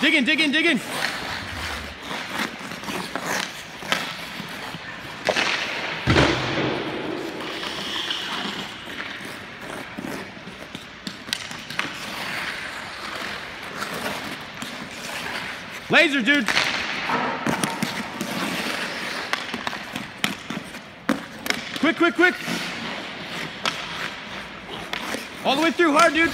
Dig in, dig in, dig in. Laser, dude. Quick, quick, quick. All the way through, hard, dude.